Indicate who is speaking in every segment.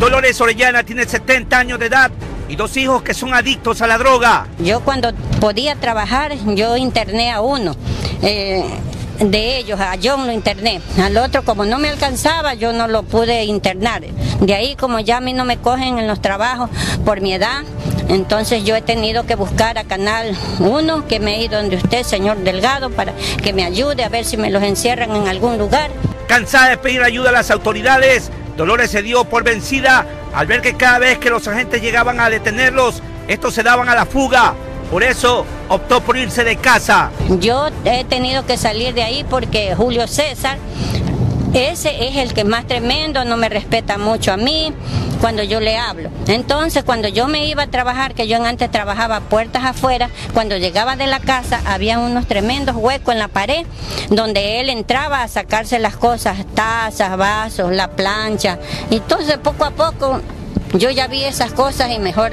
Speaker 1: Dolores Orellana tiene 70 años de edad y dos hijos que son adictos a la droga.
Speaker 2: Yo cuando podía trabajar, yo interné a uno. eh, de ellos, a John lo interné. Al otro, como no me alcanzaba, yo no lo pude internar. De ahí, como ya a mí no me cogen en los trabajos por mi edad, entonces yo he tenido que buscar a Canal 1, que me he ido donde usted, señor Delgado, para que me ayude a ver si me los encierran en algún lugar.
Speaker 1: Cansada de pedir ayuda a las autoridades, Dolores se dio por vencida al ver que cada vez que los agentes llegaban a detenerlos, estos se daban a la fuga. Por eso optó por irse de casa.
Speaker 2: Yo he tenido que salir de ahí porque Julio César, ese es el que más tremendo, no me respeta mucho a mí cuando yo le hablo. Entonces, cuando yo me iba a trabajar, que yo antes trabajaba puertas afuera, cuando llegaba de la casa había unos tremendos huecos en la pared donde él entraba a sacarse las cosas, tazas, vasos, la plancha. Entonces, poco a poco, yo ya vi esas cosas y mejor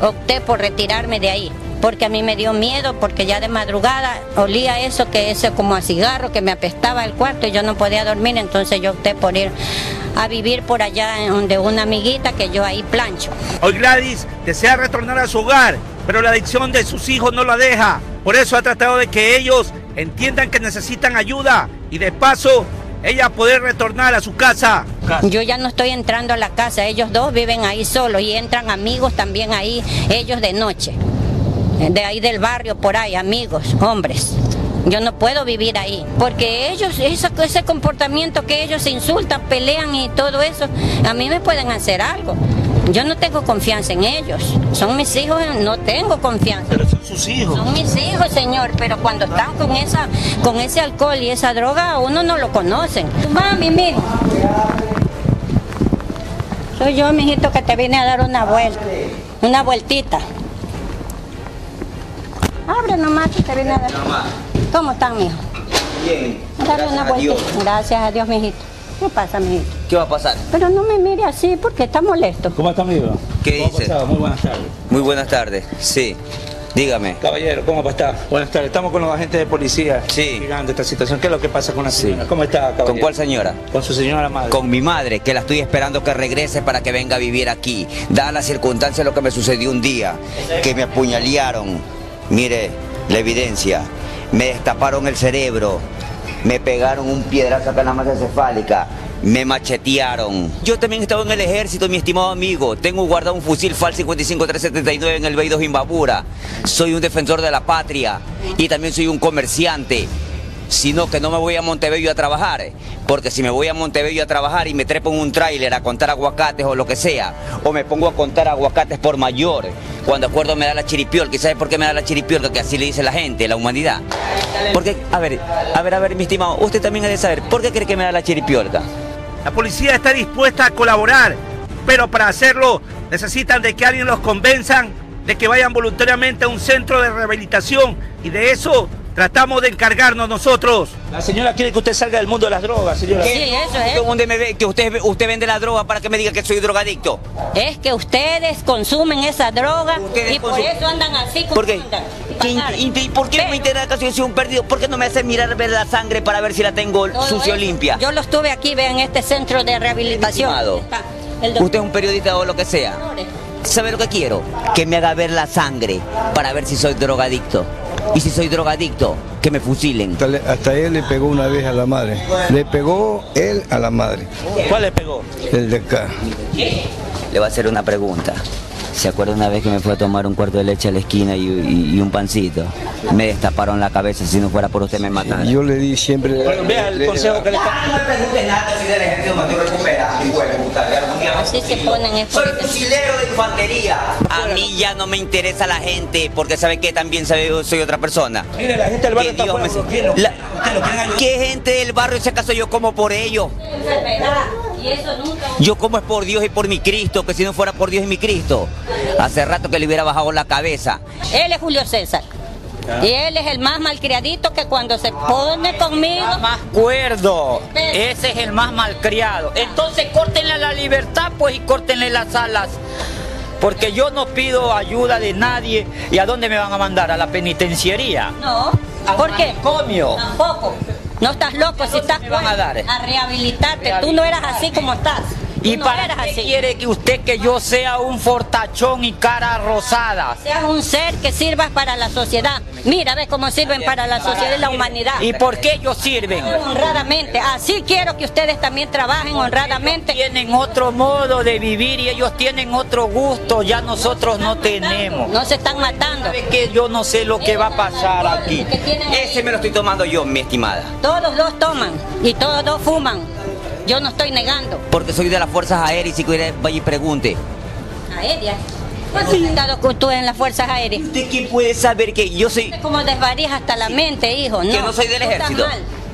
Speaker 2: opté por retirarme de ahí porque a mí me dio miedo, porque ya de madrugada olía eso, que eso como a cigarro, que me apestaba el cuarto y yo no podía dormir, entonces yo opté por ir a vivir por allá donde una amiguita que yo ahí plancho.
Speaker 1: Hoy Gladys desea retornar a su hogar, pero la adicción de sus hijos no la deja. Por eso ha tratado de que ellos entiendan que necesitan ayuda y de paso ella poder retornar a su casa.
Speaker 2: Yo ya no estoy entrando a la casa, ellos dos viven ahí solos y entran amigos también ahí, ellos de noche de ahí del barrio, por ahí, amigos, hombres. Yo no puedo vivir ahí, porque ellos, ese, ese comportamiento que ellos insultan, pelean y todo eso, a mí me pueden hacer algo. Yo no tengo confianza en ellos. Son mis hijos, no tengo confianza.
Speaker 1: Pero son sus hijos.
Speaker 2: Son mis hijos, señor, pero cuando están con esa, con ese alcohol y esa droga, uno no lo conocen. Mami, mijo. Soy yo, mijito, que te vine a dar una vuelta, una vueltita. Abre nomás que te viene a dar. ¿Cómo están, mijo?
Speaker 3: Bien.
Speaker 2: Dale una
Speaker 3: Gracias a Dios.
Speaker 2: vueltita. Gracias a Dios, mijito. ¿Qué pasa, mijito?
Speaker 3: ¿Qué va a pasar?
Speaker 2: Pero no me mire así porque está molesto.
Speaker 4: ¿Cómo está, amigo?
Speaker 3: ¿Qué
Speaker 4: ¿Cómo ha
Speaker 3: dice?
Speaker 4: pasado? Muy buenas tardes.
Speaker 3: Muy buenas tardes. Sí. Dígame.
Speaker 4: Caballero, ¿cómo está? Buenas tardes. Estamos con los agentes de policía.
Speaker 3: Sí.
Speaker 4: Investigando esta situación. ¿Qué es lo que pasa con la
Speaker 3: Sí.
Speaker 4: señora? ¿Cómo está, caballero?
Speaker 3: ¿Con cuál señora?
Speaker 4: Con su señora madre.
Speaker 3: Con mi madre, que la estoy esperando que regrese para que venga a vivir aquí. Dada la circunstancia de lo que me sucedió un día, que me apuñalearon. Mire, la evidencia. Me destaparon el cerebro. Me pegaron un piedrazo acá en la masa encefálica. Me machetearon. Yo también he estado en el ejército, mi estimado amigo. Tengo guardado un fusil FAL 55379 en el Beido Imbabura. Soy un defensor de la patria y también soy un comerciante sino que no me voy a Montebello a trabajar, porque si me voy a Montebello a trabajar y me trepo en un tráiler a contar aguacates o lo que sea, o me pongo a contar aguacates por mayor, cuando acuerdo me da la chiripiolca, ¿y sabes por qué me da la chiripiolca? Que así le dice la gente, la humanidad. Porque, a ver, a ver, a ver, mi estimado, usted también ha de saber, ¿por qué cree que me da la chiripiolca?
Speaker 1: La policía está dispuesta a colaborar, pero para hacerlo necesitan de que alguien los convenzan de que vayan voluntariamente a un centro de rehabilitación y de eso tratamos de encargarnos nosotros.
Speaker 4: La señora quiere que usted salga del mundo de las drogas, señora.
Speaker 2: Sí, eso es.
Speaker 3: ¿Dónde me ve que usted, usted vende la droga para que me diga que soy drogadicto?
Speaker 2: Es que ustedes consumen esa droga
Speaker 3: Ustedes
Speaker 2: y por eso andan así como
Speaker 3: ¿Por qué?
Speaker 2: andan.
Speaker 3: ¿Qué-
Speaker 2: Pasar.
Speaker 3: y- y ¿Por qué no me
Speaker 2: Pero-
Speaker 3: interesa que yo soy un perdido? ¿Por qué no me hace mirar ver la sangre para ver si la tengo
Speaker 2: Todo
Speaker 3: sucio
Speaker 2: eso.
Speaker 3: limpia?
Speaker 2: Yo lo estuve aquí, vean, este centro de rehabilitación. Está
Speaker 3: Usted es un periodista o lo que sea. ¿Sabe lo que quiero? Que me haga ver la sangre para ver si soy drogadicto. Y si soy drogadicto, que me fusilen.
Speaker 5: Hasta, le- hasta él le pegó una vez a la madre. Le pegó él a la madre,
Speaker 4: ¿Cuál le pegó?
Speaker 5: el de acá.
Speaker 3: Le voy a hacer una pregunta. ¿Se acuerda una vez que me fue a tomar un cuarto de leche a la esquina y, y- y un pancito? Me destaparon la cabeza, si no fuera por usted me mataron.
Speaker 5: Yo le di siempre.
Speaker 4: Bueno, vea el consejo que le está...
Speaker 3: No me preguntes nada si del ejército me estoy recuperando y vuelvo a buscar algún día.
Speaker 2: Así se ponen es
Speaker 3: Soy fusilero de infantería. A mí ya no me interesa la gente porque sabe que también sabe- soy otra persona.
Speaker 4: Mire, la gente del barrio está
Speaker 3: Dios
Speaker 4: afuera.
Speaker 3: me-
Speaker 4: ¿Quién lo-
Speaker 3: La-? ¿Qué gente del barrio si acaso yo como por ellos?
Speaker 2: Enfermedad y eso nunca
Speaker 3: Yo como es por Dios y por mi Cristo, que si no fuera por Dios y mi Cristo, hace rato que le hubiera bajado la cabeza.
Speaker 2: Él es Julio César. Y él es el más malcriadito que cuando se pone conmigo.
Speaker 6: más cuerdo. Ese es el más malcriado. Entonces córtenle la libertad, pues, y córtenle las alas. Porque yo no pido ayuda de nadie. ¿Y a dónde me van a mandar? ¿A la penitenciaría?
Speaker 2: No.
Speaker 6: ¿Al
Speaker 2: ¿Por qué? Tampoco. No estás loco si estás
Speaker 6: van a dar?
Speaker 2: a rehabilitarte. Tú no eras así como estás.
Speaker 6: ¿Y
Speaker 2: no
Speaker 6: para qué
Speaker 2: así.
Speaker 6: quiere que usted que yo sea un fortachón y cara rosada?
Speaker 2: Seas un ser que sirvas para la sociedad. Mira, ve cómo sirven para la sociedad y la humanidad.
Speaker 6: ¿Y por qué ellos sirven?
Speaker 2: honradamente. Así quiero que ustedes también trabajen honradamente.
Speaker 6: Tienen otro modo de vivir y ellos tienen otro gusto, ya nosotros no tenemos.
Speaker 2: No se están matando.
Speaker 6: ¿Sabe qué? Yo no sé lo que va a pasar aquí.
Speaker 2: Que.
Speaker 3: Ese me lo estoy tomando yo, mi estimada.
Speaker 2: Todos dos toman y todos dos fuman. Yo no estoy negando.
Speaker 3: Porque soy de las fuerzas aéreas y si quiere vaya y pregunte.
Speaker 2: Aéreas. ¿Cuánto has estado con tú en las fuerzas aéreas?
Speaker 3: ¿Usted qué puede saber que yo soy...
Speaker 2: Como desvarías hasta la mente, hijo. No,
Speaker 3: Que no soy del ejército.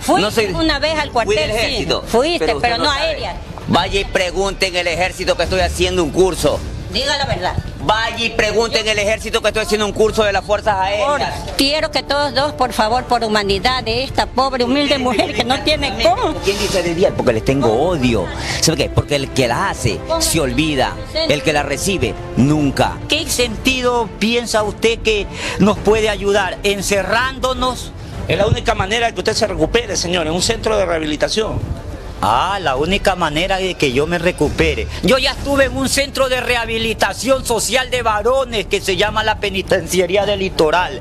Speaker 2: Fuiste
Speaker 3: No soy-
Speaker 2: una vez al
Speaker 3: Fui
Speaker 2: cuartel,
Speaker 3: del
Speaker 2: sí.
Speaker 3: ejército.
Speaker 2: Fuiste, pero, no,
Speaker 3: sabe.
Speaker 2: aérea.
Speaker 3: Vaya y pregunte en el ejército que estoy haciendo un curso.
Speaker 2: Diga la verdad.
Speaker 3: Vaya y pregunte en el ejército que estoy haciendo un curso de las fuerzas aéreas.
Speaker 2: quiero que todos dos, por favor, por humanidad de esta pobre, humilde mujer que no tiene cómo.
Speaker 3: ¿Quién dice de día? Porque les tengo odio. ¿Sabe qué? Porque el que la hace se olvida. El que la recibe, nunca.
Speaker 6: ¿Qué sentido piensa usted que nos puede ayudar? ¿Encerrándonos?
Speaker 4: Es la única manera que usted se recupere, señor, en un centro de rehabilitación.
Speaker 6: Ah, la única manera de que yo me recupere. Yo ya estuve en un centro de rehabilitación social de varones que se llama la Penitenciaría del Litoral.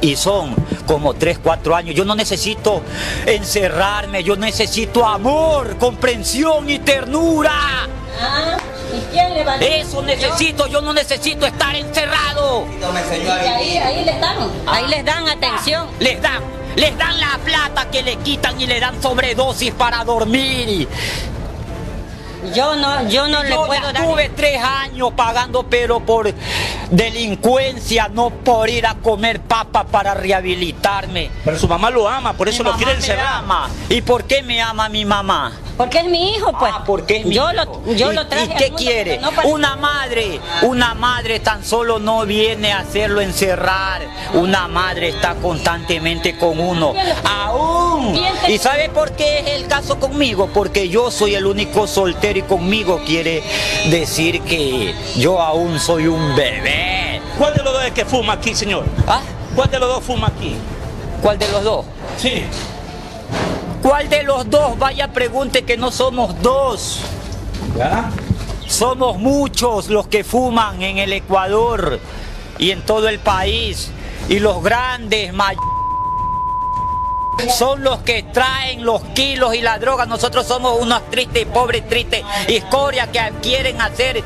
Speaker 6: Y son como 3, 4 años. Yo no necesito encerrarme, yo necesito amor, comprensión y ternura.
Speaker 2: Ah, ¿y quién le va a
Speaker 6: Eso necesito, yo no necesito estar encerrado.
Speaker 2: Y ahí, ahí les dan, ahí les dan atención.
Speaker 6: Les dan, les dan la plata que le quitan y le dan sobredosis para dormir.
Speaker 2: Yo no, yo no le puedo dar.
Speaker 6: estuve tres años pagando, pero por delincuencia, no por ir a comer papa para rehabilitarme.
Speaker 4: Pero su mamá lo ama, por eso
Speaker 6: Mi
Speaker 4: lo quiere
Speaker 6: me
Speaker 4: encerrar.
Speaker 6: ama. ¿Y por qué me ama mi mamá?
Speaker 2: Porque es mi hijo, pues.
Speaker 6: Ah, porque es mi
Speaker 2: yo
Speaker 6: hijo.
Speaker 2: lo, yo
Speaker 6: ¿Y,
Speaker 2: lo traje
Speaker 6: ¿Y qué
Speaker 2: mundo,
Speaker 6: quiere?
Speaker 2: no
Speaker 6: Una madre, una madre tan solo no viene a hacerlo encerrar. Una madre está constantemente con uno. Aún.
Speaker 2: ¿Quién te-
Speaker 6: ¿Y sabe por qué es el caso conmigo? Porque yo soy el único soltero y conmigo quiere decir que yo aún soy un bebé.
Speaker 4: ¿Cuál de los dos es que fuma aquí, señor?
Speaker 6: ¿Ah?
Speaker 4: ¿Cuál de los dos fuma aquí?
Speaker 6: ¿Cuál de los dos?
Speaker 4: Sí.
Speaker 6: ¿Cuál de los dos? Vaya pregunte que no somos dos.
Speaker 4: ¿Ya?
Speaker 6: Somos muchos los que fuman en el Ecuador y en todo el país. Y los grandes may- son los que traen los kilos y la droga. Nosotros somos unos tristes, pobres, tristes escorias que quieren hacer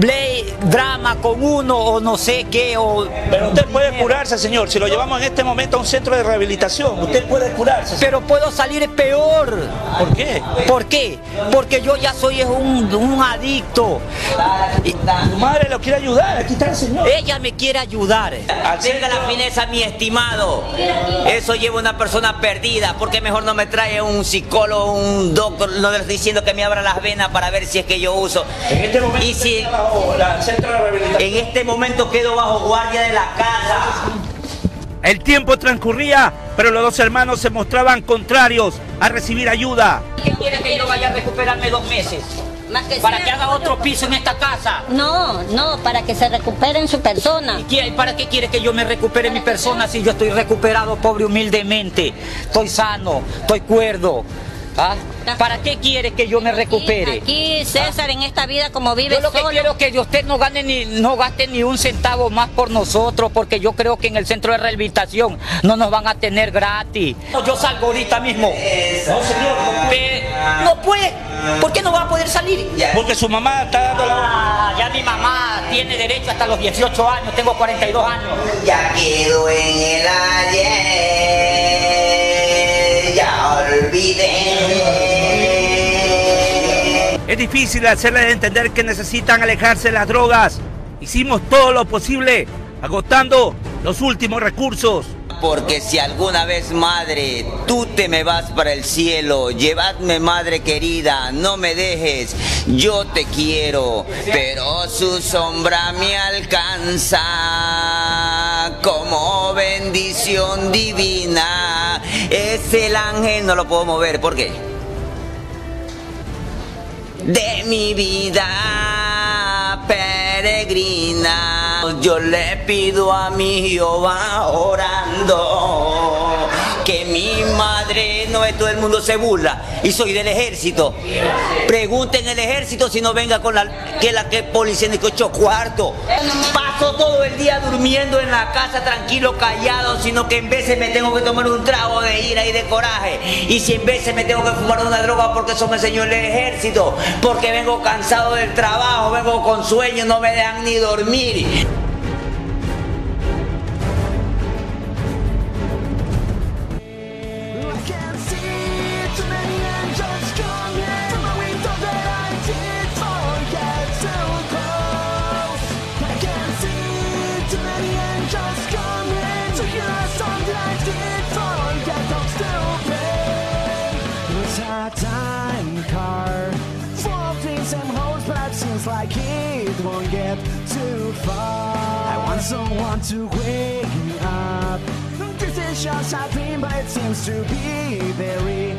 Speaker 6: play, drama con uno o no sé qué. O...
Speaker 4: Pero usted puede curarse, señor. Si lo llevamos en este momento a un centro de rehabilitación, usted puede curarse.
Speaker 6: Pero puedo salir peor.
Speaker 4: ¿Por qué?
Speaker 6: ¿Por qué? Porque yo ya soy un, un adicto. Y
Speaker 4: Tu madre lo quiere ayudar. Aquí está el señor.
Speaker 6: ella me quiere ayudar.
Speaker 3: Tenga la fineza, mi estimado. Eso lleva una persona perdida. porque mejor no me trae un psicólogo, un doctor? No le estoy diciendo que me abra las venas para ver si es que yo uso.
Speaker 4: En este momento
Speaker 3: Y si
Speaker 4: está bajo la centro de rehabilitación.
Speaker 3: en este momento quedo bajo guardia de la casa.
Speaker 1: El tiempo transcurría, pero los dos hermanos se mostraban contrarios a recibir ayuda.
Speaker 6: ¿Qué quiere que yo vaya a recuperarme dos meses?
Speaker 2: Que
Speaker 6: Para que haga otro piso en esta casa.
Speaker 2: No, no, para que se recuperen su persona.
Speaker 6: ¿Y qué- ¿Para qué quiere que yo me recupere mi persona si yo estoy recuperado, pobre, humildemente? Estoy sano, estoy cuerdo. ¿Ah? ¿Para qué quiere que yo me recupere?
Speaker 2: Aquí César en esta vida como vive
Speaker 6: Yo lo que quiero es que usted no gane ni no gaste ni un centavo más por nosotros, porque yo creo que en el centro de rehabilitación no nos van a tener gratis. Yo salgo ahorita mismo.
Speaker 4: No, señor.
Speaker 6: Pe- no puede. ¿Por qué no va a poder salir?
Speaker 4: Porque su mamá está dando la
Speaker 6: Ah, ya mi mamá tiene derecho hasta los 18 años, tengo 42 años.
Speaker 3: Ya quedo en el ayer, ya olvidé.
Speaker 1: Es difícil hacerles entender que necesitan alejarse de las drogas. Hicimos todo lo posible, agotando los últimos recursos.
Speaker 3: Porque si alguna vez, madre, tú te me vas para el cielo, llevadme, madre querida, no me dejes, yo te quiero, pero su sombra me alcanza como bendición divina. Es el ángel, no lo puedo mover, ¿por qué? De mi vida peregrina. Yo le pido a mi Jehová orando Que mi madre no es todo el mundo se burla y soy del ejército. Pregunten el ejército si no venga con la que la que policía ni ocho cuartos. Paso todo el día durmiendo en la casa tranquilo, callado, sino que en veces me tengo que tomar un trago de ira y de coraje. Y si en veces me tengo que fumar una droga porque eso me enseñó el ejército, porque vengo cansado del trabajo, vengo con sueño, no me dejan ni dormir.
Speaker 7: But seems like it won't get too far. I want someone to wake me up. Just a dream, but it seems to be very